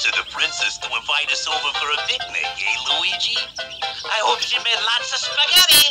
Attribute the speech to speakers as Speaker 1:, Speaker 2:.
Speaker 1: to the princess to invite us over for a picnic, eh, Luigi? I hope she made lots of spaghetti.